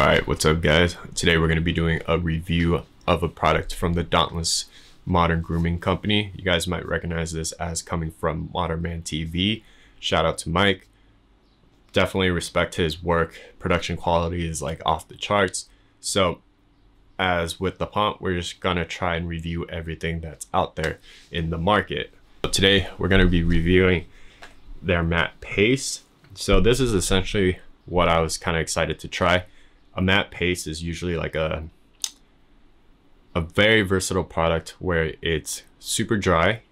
All right, what's up guys? Today we're gonna be doing a review of a product from the Dauntless Modern Grooming Company. You guys might recognize this as coming from Modern Man TV. Shout out to Mike. Definitely respect his work. Production quality is like off the charts. So as with the Pomp, we're just gonna try and review everything that's out there in the market. So today we're gonna be reviewing their matte paste. So this is essentially what I was kind of excited to try. A matte paste is usually like a a very versatile product where it's super dry,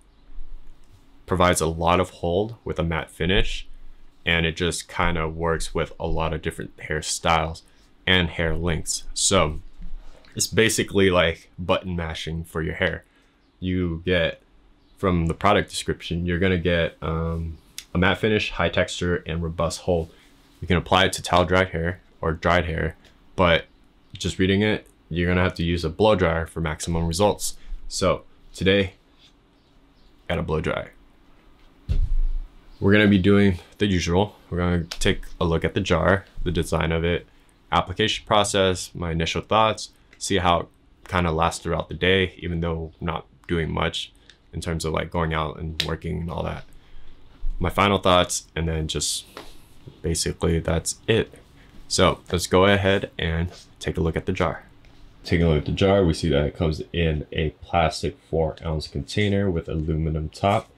provides a lot of hold with a matte finish, and it just kind of works with a lot of different hairstyles and hair lengths. So it's basically like button mashing for your hair. You get from the product description, you're gonna get um, a matte finish, high texture, and robust hold. You can apply it to towel dried hair or dried hair, but just reading it, you're gonna have to use a blow dryer for maximum results. So today, got a blow dryer. We're gonna be doing the usual. We're gonna take a look at the jar, the design of it, application process, my initial thoughts, see how it kind of lasts throughout the day, even though not doing much in terms of like going out and working and all that. My final thoughts, and then just basically that's it. So let's go ahead and take a look at the jar. Taking a look at the jar, we see that it comes in a plastic four ounce container with aluminum top.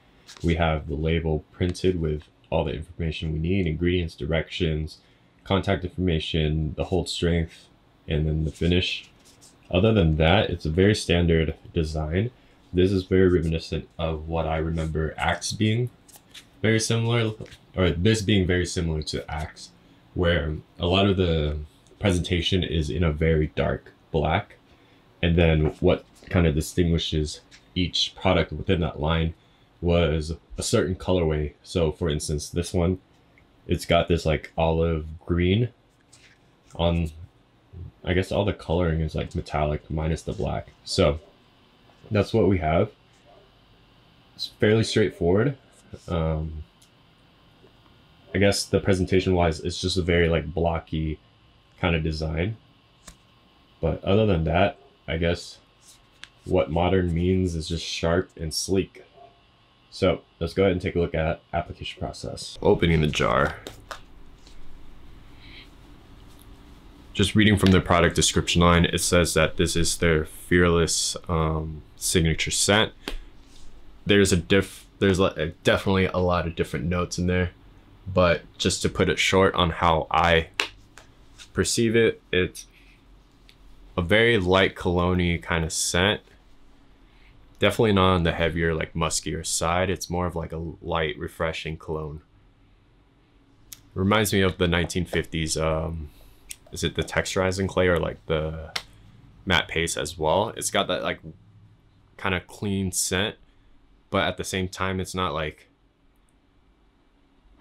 We have the label printed with all the information we need, ingredients, directions, contact information, the hold strength, and then the finish. Other than that, it's a very standard design. This is very reminiscent of what I remember Axe being very similar, or this being very similar to Axe, where a lot of the presentation is in a very dark black. And then what kind of distinguishes each product within that line was a certain colorway. So for instance, this one, it's got this like olive green on I guess all the coloring is like metallic minus the black. So that's what we have. It's fairly straightforward. Um, I guess the presentation wise, it's just a very like blocky kind of design. But other than that, I guess what modern means is just sharp and sleek. So let's go ahead and take a look at application process. Opening the jar. just reading from the product description line, it says that this is their fearless um, signature scent. There's a diff. There's a, definitely a lot of different notes in there, but just to put it short on how I perceive it, it's a very light cologne kind of scent. Definitely not on the heavier, like muskier side. It's more of like a light, refreshing cologne. Reminds me of the 1950s um, is it the texturizing clay or like the matte paste as well. It's got that like kind of clean scent, but at the same time, it's not like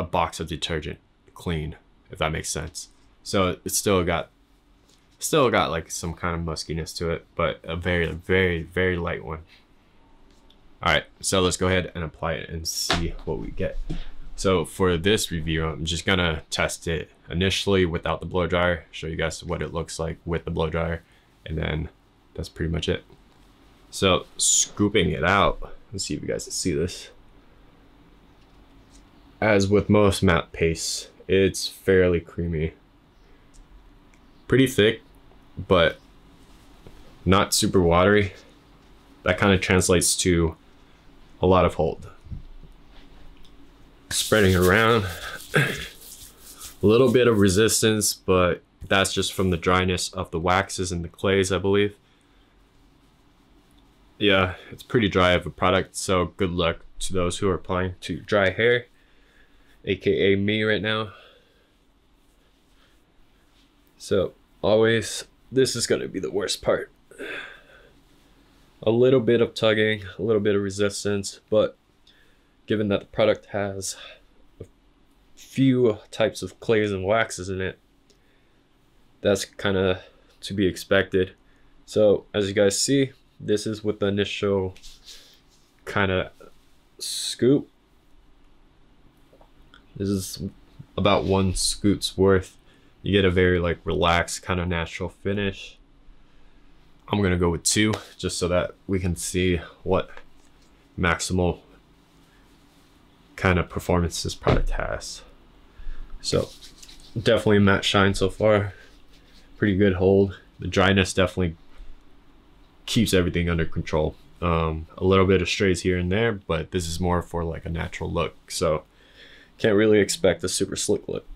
a box of detergent clean, if that makes sense. So it's still got still got like some kind of muskiness to it, but a very, very, very light one. All right, so let's go ahead and apply it and see what we get. So for this review, I'm just gonna test it initially without the blow dryer, show you guys what it looks like with the blow dryer, and then that's pretty much it. So scooping it out, let's see if you guys can see this. As with most matte paste, it's fairly creamy. Pretty thick, but not super watery. That kind of translates to a lot of hold spreading around. a little bit of resistance, but that's just from the dryness of the waxes and the clays, I believe. Yeah, it's pretty dry of a product, so good luck to those who are applying to dry hair, aka me right now. So, always, this is going to be the worst part. A little bit of tugging, a little bit of resistance, but given that the product has a few types of clays and waxes in it, that's kind of to be expected. So as you guys see, this is with the initial kind of scoop. This is about one scoot's worth. you get a very like relaxed kind of natural finish. I'm gonna go with two just so that we can see what maximal kind of performance this product has. So definitely matte shine so far. Pretty good hold. The dryness definitely keeps everything under control. Um, a little bit of strays here and there, but this is more for like a natural look. So can't really expect a super slick look.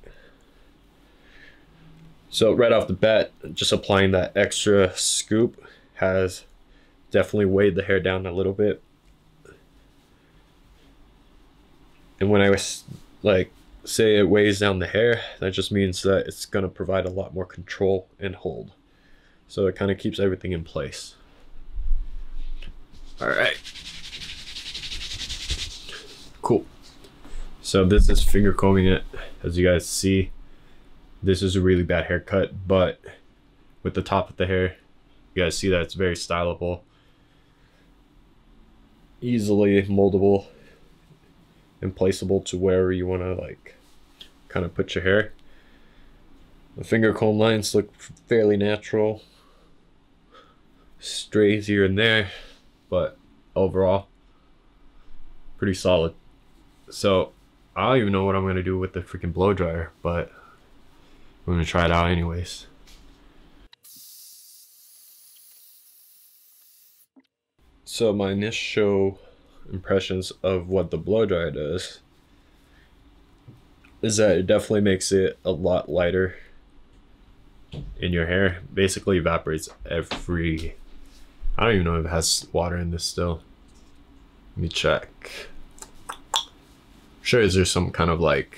So right off the bat, just applying that extra scoop has definitely weighed the hair down a little bit. And when I was like say it weighs down the hair, that just means that it's going to provide a lot more control and hold. So it kind of keeps everything in place. All right. Cool. So this is finger combing it. As you guys see, this is a really bad haircut, but with the top of the hair, you guys see that it's very stylable. Easily moldable and placeable to wherever you want to like kind of put your hair. The finger comb lines look fairly natural. Strays here and there, but overall, pretty solid. So, I don't even know what I'm to do with the freaking blow dryer, but I'm to try it out anyways. So my initial impressions of what the blow dryer does is that it definitely makes it a lot lighter in your hair. Basically evaporates every I don't even know if it has water in this still. Let me check. Sure is there some kind of like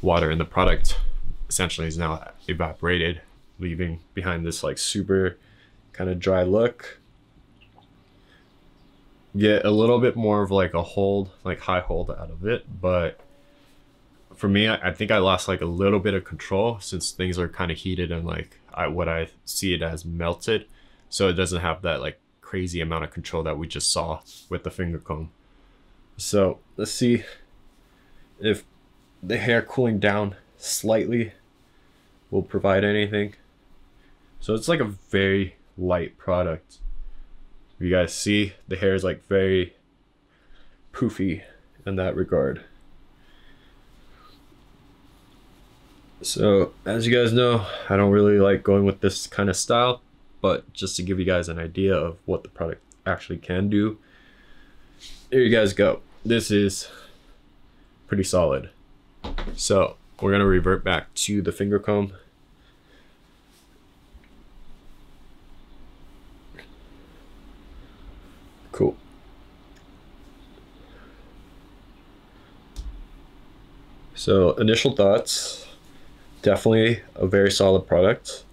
water in the product essentially is now evaporated, leaving behind this like super kind of dry look. Get a little bit more of like a hold, like high hold out of it, but for me, I, I think I lost like a little bit of control since things are kind of heated and like I, what I see it as melted. So it doesn't have that like crazy amount of control that we just saw with the finger comb. So let's see if the hair cooling down slightly will provide anything. So it's like a very light product. You guys see the hair is like very poofy in that regard. So as you guys know, I don't really like going with this kind of style, but just to give you guys an idea of what the product actually can do, here you guys go. This is pretty solid. So we're gonna revert back to the finger comb. Cool. So initial thoughts definitely a very solid product.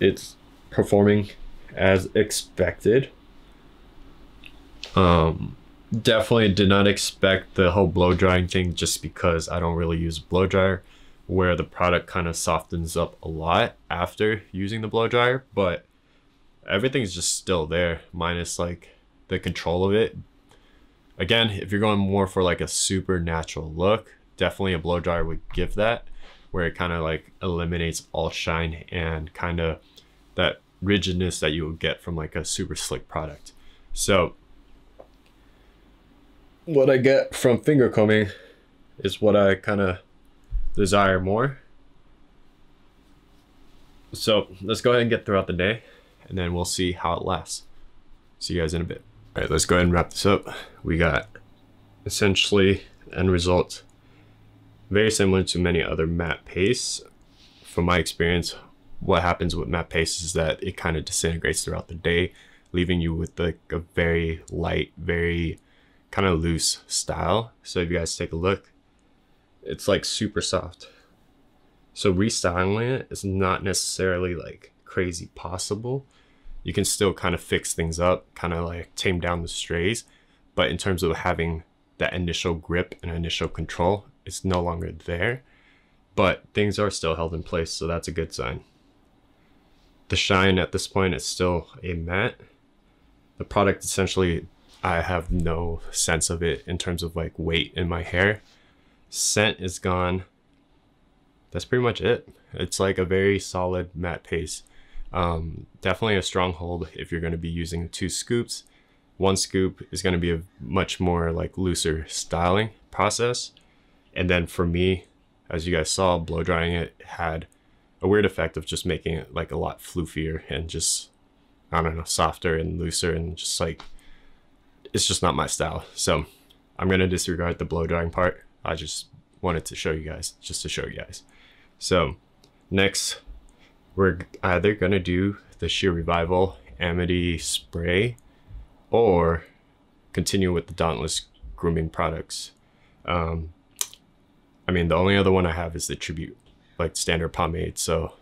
It's performing as expected. Um, definitely did not expect the whole blow drying thing just because I don't really use blow dryer where the product kind of softens up a lot after using the blow dryer, but everything's just still there minus like the control of it. Again, if you're going more for like a super natural look, definitely a blow dryer would give that where it kind of like eliminates all shine and kind of that rigidness that you would get from like a super slick product. So what I get from finger combing is what I kind of desire more. So let's go ahead and get throughout the day and then we'll see how it lasts. See you guys in a bit. All right, let's go ahead and wrap this up. We got essentially end result very similar to many other matte pastes. From my experience, what happens with matte paste is that it kind of disintegrates throughout the day, leaving you with like a very light, very kind of loose style. So if you guys take a look, it's like super soft. So restyling it is not necessarily like crazy possible. You can still kind of fix things up, kind of like tame down the strays. But in terms of having that initial grip and initial control, it's no longer there, but things are still held in place, so that's a good sign. The shine at this point is still a matte. The product essentially, I have no sense of it in terms of like weight in my hair. Scent is gone. that's pretty much it. It's like a very solid matte paste. Um, definitely a stronghold if you're going to be using two scoops. One scoop is going to be a much more like looser styling process. And then for me, as you guys saw, blow drying it had a weird effect of just making it like a lot floofier and just, I don't know, softer and looser and just like, it's just not my style. So I'm going to disregard the blow drying part. I just wanted to show you guys, just to show you guys. So next, we're either going to do the Shear Revival Amity spray or continue with the Dauntless grooming products. Um, I mean, the only other one I have is the Tribute, like standard pomade. So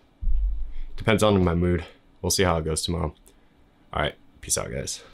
depends on my mood. We'll see how it goes tomorrow. All right. Peace out, guys.